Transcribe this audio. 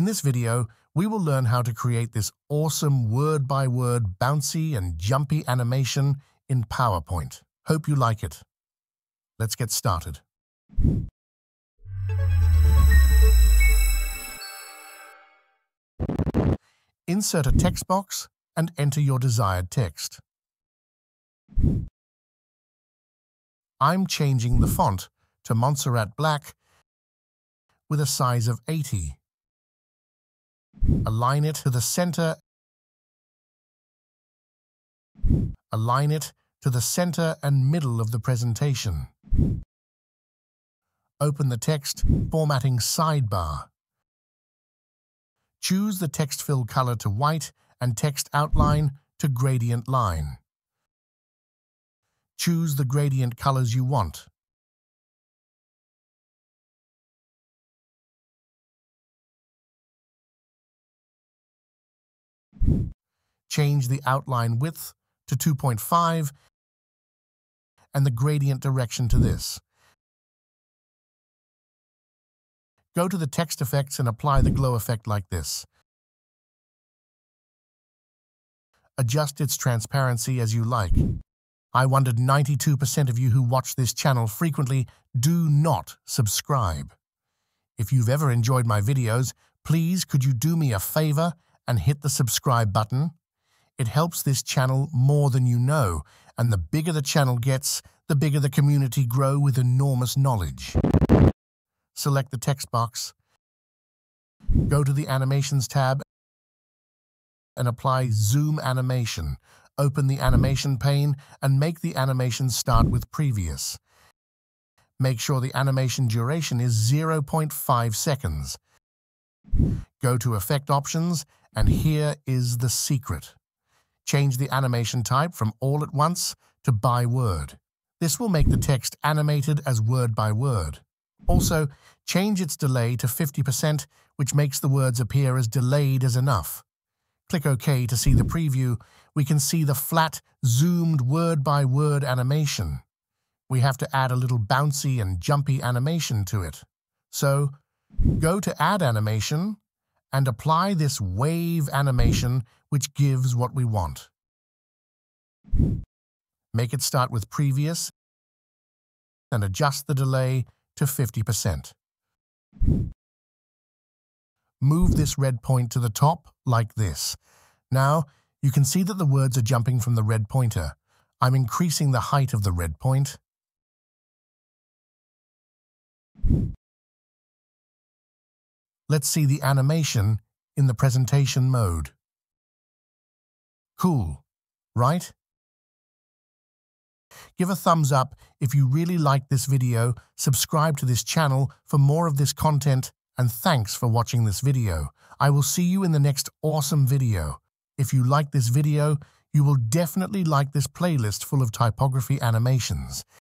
In this video, we will learn how to create this awesome word-by-word bouncy and jumpy animation in PowerPoint. Hope you like it. Let's get started. Insert a text box and enter your desired text. I'm changing the font to Montserrat Black with a size of 80. Align it to the center. Align it to the center and middle of the presentation. Open the text formatting sidebar. Choose the text fill color to white and text outline to gradient line. Choose the gradient colors you want. Change the outline width to 2.5 and the gradient direction to this. Go to the text effects and apply the glow effect like this. Adjust its transparency as you like. I wondered 92% of you who watch this channel frequently do not subscribe. If you've ever enjoyed my videos, please could you do me a favor and hit the subscribe button? It helps this channel more than you know, and the bigger the channel gets, the bigger the community grow with enormous knowledge. Select the text box. Go to the Animations tab and apply Zoom Animation. Open the animation pane and make the animation start with previous. Make sure the animation duration is 0.5 seconds. Go to Effect Options and here is the secret. Change the animation type from all at once to by word. This will make the text animated as word by word. Also, change its delay to 50%, which makes the words appear as delayed as enough. Click OK to see the preview. We can see the flat, zoomed word-by-word -word animation. We have to add a little bouncy and jumpy animation to it. So, go to Add Animation and apply this wave animation which gives what we want. Make it start with previous and adjust the delay to 50%. Move this red point to the top like this. Now, you can see that the words are jumping from the red pointer. I'm increasing the height of the red point. Let's see the animation in the presentation mode. Cool, right? Give a thumbs up if you really liked this video, subscribe to this channel for more of this content, and thanks for watching this video. I will see you in the next awesome video. If you like this video, you will definitely like this playlist full of typography animations.